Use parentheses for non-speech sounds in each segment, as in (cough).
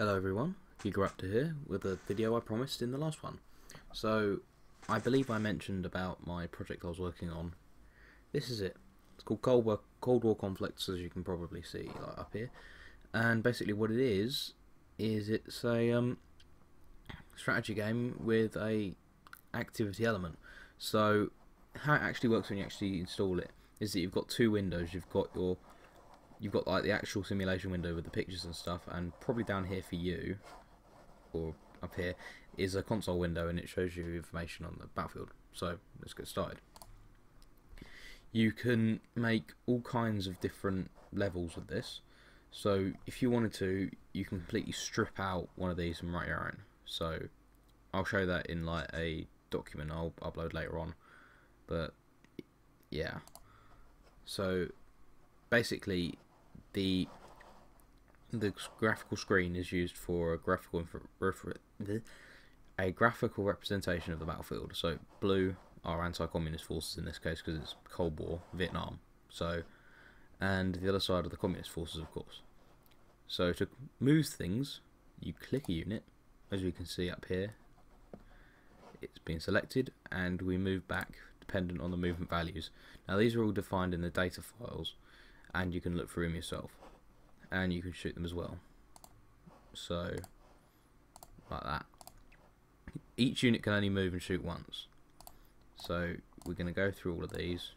Hello everyone, GigaRaptor here with a video I promised in the last one. So, I believe I mentioned about my project I was working on. This is it. It's called Cold War, Cold War Conflicts, as you can probably see like, up here. And basically what it is, is it's a um, strategy game with a activity element. So, how it actually works when you actually install it is that you've got two windows. You've got your you've got like the actual simulation window with the pictures and stuff, and probably down here for you, or up here, is a console window, and it shows you information on the battlefield. So let's get started. You can make all kinds of different levels with this. So if you wanted to, you can completely strip out one of these and write your own. So I'll show that in like a document I'll upload later on. But yeah. So basically the the graphical screen is used for a graphical a graphical representation of the battlefield. So blue are anti-communist forces in this case because it's Cold War, Vietnam. So, and the other side of the communist forces, of course. So to move things, you click a unit, as you can see up here. It's been selected, and we move back dependent on the movement values. Now these are all defined in the data files and you can look through them yourself. And you can shoot them as well. So like that. Each unit can only move and shoot once. So we're going to go through all of these.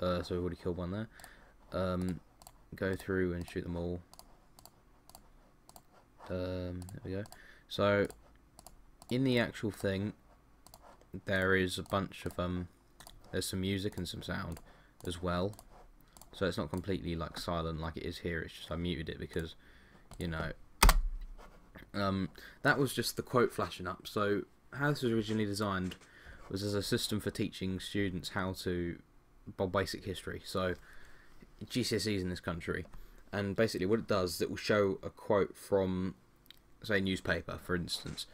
Uh, so we've already killed one there. Um, go through and shoot them all. Um, there we go. So in the actual thing there is a bunch of um there's some music and some sound as well. So it's not completely like silent like it is here it's just I muted it because you know. Um, that was just the quote flashing up. So how this was originally designed was as a system for teaching students how to Bob basic history. So GCSEs in this country. And basically what it does is it will show a quote from say newspaper for instance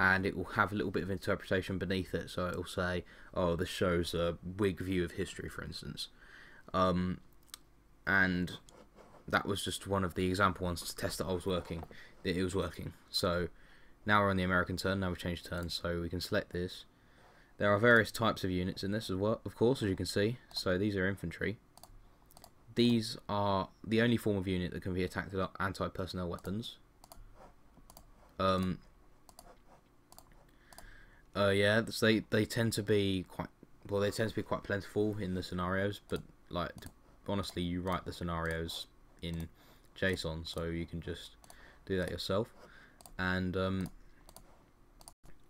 and it will have a little bit of interpretation beneath it. So it will say, "Oh, this shows a Whig view of history," for instance, um, and that was just one of the example ones to test that I was working. That it was working. So now we're on the American turn. Now we've changed turns, so we can select this. There are various types of units in this as well, of course, as you can see. So these are infantry. These are the only form of unit that can be attacked with anti-personnel weapons. Um, uh, yeah, they they tend to be quite well. They tend to be quite plentiful in the scenarios, but like honestly, you write the scenarios in JSON, so you can just do that yourself. And um,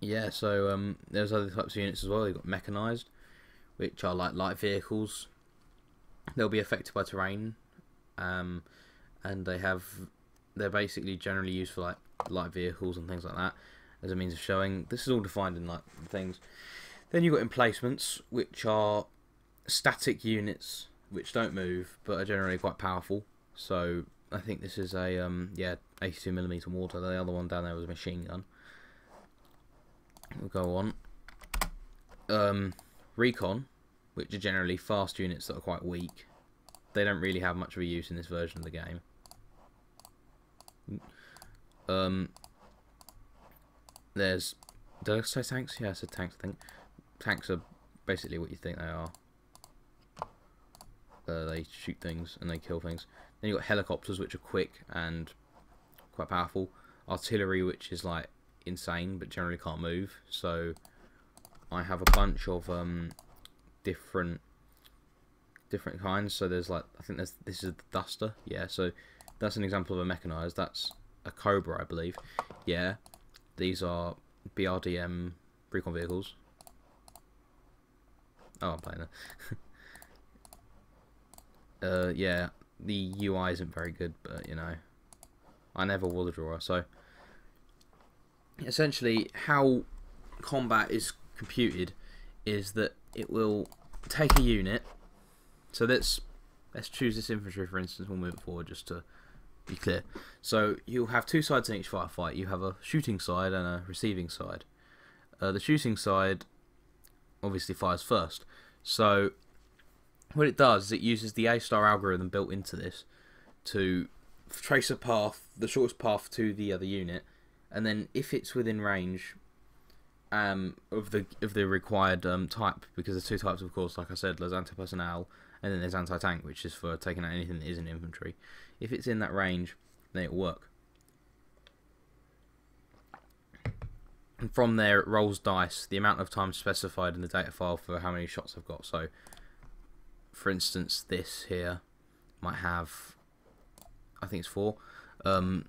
yeah, so um, there's other types of units as well. You've got mechanized, which are like light vehicles. They'll be affected by terrain, um, and they have they're basically generally used for like light vehicles and things like that as a means of showing. This is all defined in like things. Then you've got emplacements, which are static units which don't move but are generally quite powerful. So I think this is a um, yeah 82 millimeter mortar. The other one down there was a machine gun. We'll go on. Um, recon, which are generally fast units that are quite weak. They don't really have much of a use in this version of the game. Um, there's did I say tanks? Yeah, I said tanks. I think tanks are basically what you think they are. Uh, they shoot things and they kill things. Then you have got helicopters, which are quick and quite powerful. Artillery, which is like insane but generally can't move. So I have a bunch of um, different different kinds. So there's like I think there's this is the Duster. Yeah, so that's an example of a mechanized. That's a Cobra, I believe. Yeah, these are BRDM recon vehicles. Oh, I'm playing that. (laughs) uh, yeah, the UI isn't very good, but you know, I never was a drawer. So, essentially, how combat is computed is that it will take a unit. So let's let's choose this infantry for instance. We'll move it forward just to be clear. So you'll have two sides in each firefight. You have a shooting side and a receiving side. Uh, the shooting side obviously fires first. So what it does is it uses the A-star algorithm built into this to trace a path, the shortest path to the other unit, and then if it's within range um, of the of the required um, type, because there's two types, of course. Like I said, there's anti-personnel, and then there's anti-tank, which is for taking out anything that isn't infantry. If it's in that range, then it'll work. And from there, it rolls dice the amount of time specified in the data file for how many shots I've got. So, for instance, this here might have, I think it's four. Um,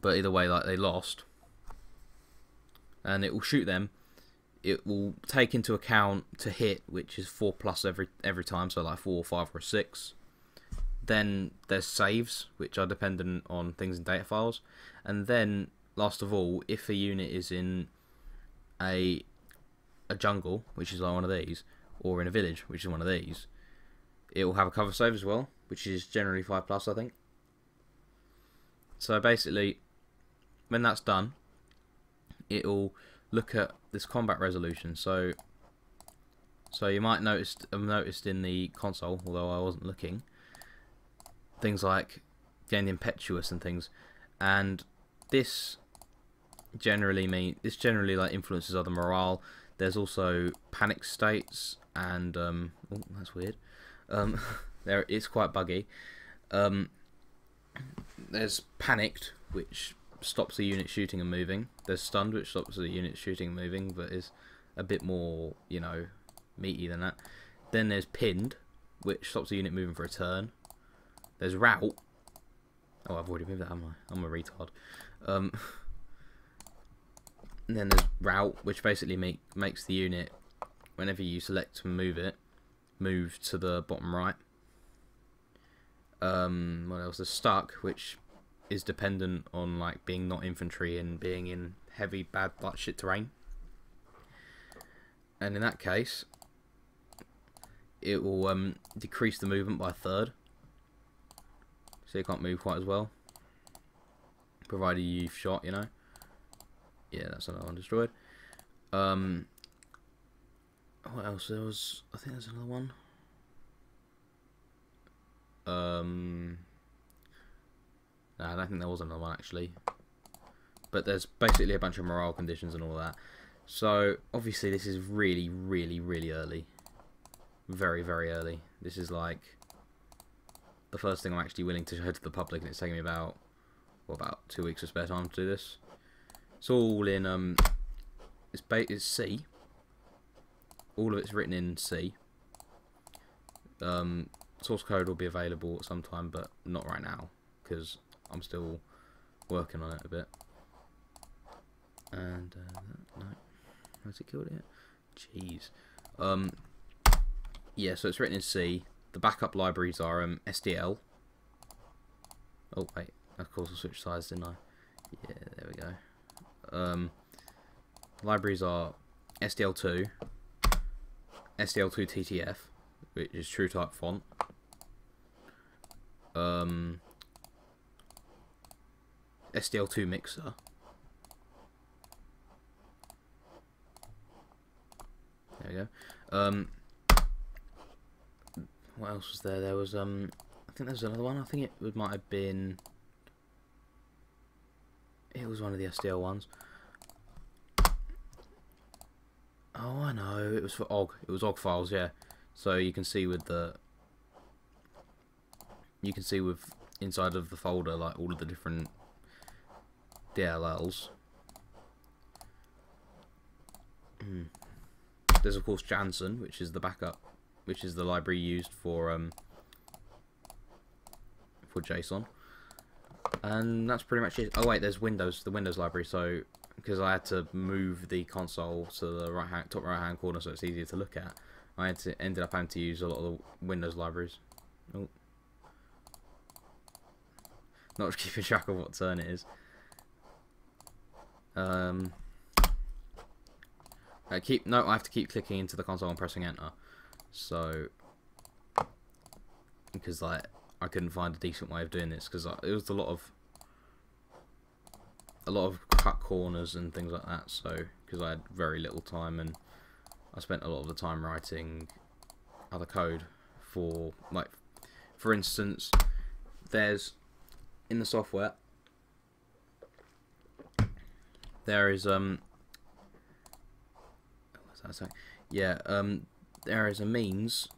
but either way, like they lost, and it will shoot them. It will take into account to hit, which is four plus every every time, so like four, or five, or six. Then there's saves, which are dependent on things in data files, and then last of all, if a unit is in a a jungle, which is like one of these, or in a village, which is one of these, it will have a cover save as well, which is generally five plus, I think. So basically, when that's done, it'll look at this combat resolution. So, so you might notice have noticed in the console, although I wasn't looking, things like getting impetuous and things, and this generally mean this generally like influences other morale. There's also panic states and um, oh that's weird. Um, (laughs) there it's quite buggy. Um, there's panicked, which stops the unit shooting and moving. There's stunned, which stops the unit shooting and moving, but is a bit more, you know, meaty than that. Then there's pinned, which stops the unit moving for a turn. There's route. Oh, I've already moved that, am I? I'm a retard. Um, and (laughs) then there's route, which basically make, makes the unit, whenever you select to move it, move to the bottom right. Um, what else? There's stuck, which is dependent on like being not infantry and being in heavy bad like shit terrain. And in that case, it will um, decrease the movement by a third. So you can't move quite as well. Provided you've shot, you know. Yeah, that's another one destroyed. Um, what else? There was, I think there's another one. Um, no, I don't think there was another one actually. But there's basically a bunch of morale conditions and all that. So obviously this is really, really, really early. Very, very early. This is like the first thing I'm actually willing to show to the public, and it's taking me about what about two weeks of spare time to do this. It's all in um, it's ba it's C. All of it's written in C. Um, source code will be available at some time, but not right now because I'm still working on it a bit. And uh, no, has it killed it? Jeez. Um, yeah, so it's written in C. The backup libraries are um, SDL. Oh wait, of course I switched sides, didn't I? Yeah, there we go. Um, libraries are SDL2, SDL2 TTF, which is true type font. Um, SDL2 mixer. There we go. Um, what else was there? There was um, I think there was another one. I think it, might have been. It was one of the SDL ones. Oh, I know. It was for OGG. It was OGG files, yeah. So you can see with the. You can see with inside of the folder like all of the different DLLs. Hmm. There's of course Jansson, which is the backup, which is the library used for um, for JSON, and that's pretty much it. Oh wait, there's Windows, the Windows library. So because I had to move the console to the right hand, top right hand corner, so it's easier to look at, I had to ended up having to use a lot of the Windows libraries. Oh. Not (laughs) keeping track of what turn it is. Um, I keep no, I have to keep clicking into the console and pressing enter. So, because like I couldn't find a decent way of doing this because it was a lot of a lot of cut corners and things like that. So, because I had very little time and I spent a lot of the time writing other code for like, for instance, there's in the software there is um? Yeah, um there is a means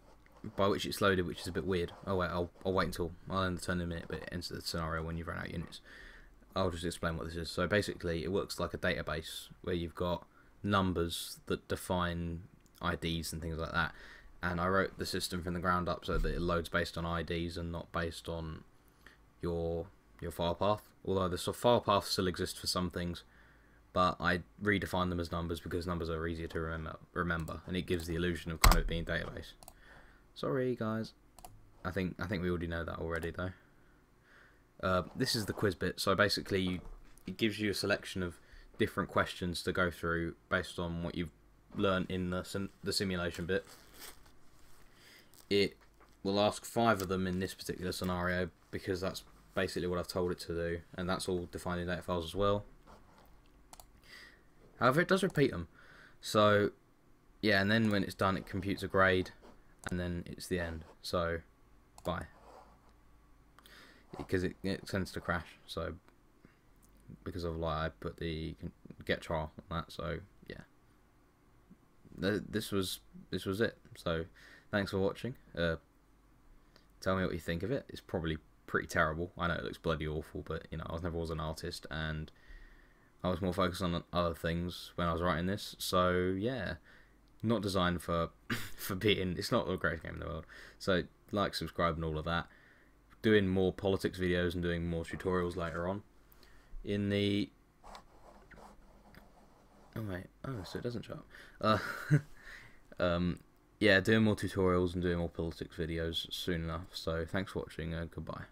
by which it's loaded which is a bit weird. Oh wait, I'll I'll wait until I'll end the turn in a minute, but it ends the scenario when you've run out of units. I'll just explain what this is. So basically it works like a database where you've got numbers that define IDs and things like that. And I wrote the system from the ground up so that it loads based on IDs and not based on your your file path. Although the file path still exists for some things, but I redefine them as numbers because numbers are easier to remember, remember, and it gives the illusion of kind of being database. Sorry, guys. I think I think we already know that already, though. Uh, this is the quiz bit. So basically, it gives you a selection of different questions to go through based on what you've learned in the sim the simulation bit. It will ask five of them in this particular scenario because that's basically what I've told it to do, and that's all defined in data files as well. However, it does repeat them. So, yeah, and then when it's done, it computes a grade, and then it's the end. So, bye. Because it, it tends to crash, so because of like I put the get trial on that. So yeah, this was this was it. So thanks for watching. Uh, tell me what you think of it. It's probably pretty terrible. I know it looks bloody awful, but you know I was never was an artist, and I was more focused on other things when I was writing this. So yeah, not designed for (coughs) for being. It's not the greatest game in the world. So like, subscribe, and all of that. Doing more politics videos and doing more tutorials later on. In the oh wait, oh so it doesn't show up. Uh, (laughs) um, yeah, doing more tutorials and doing more politics videos soon enough. So thanks for watching. Uh, goodbye.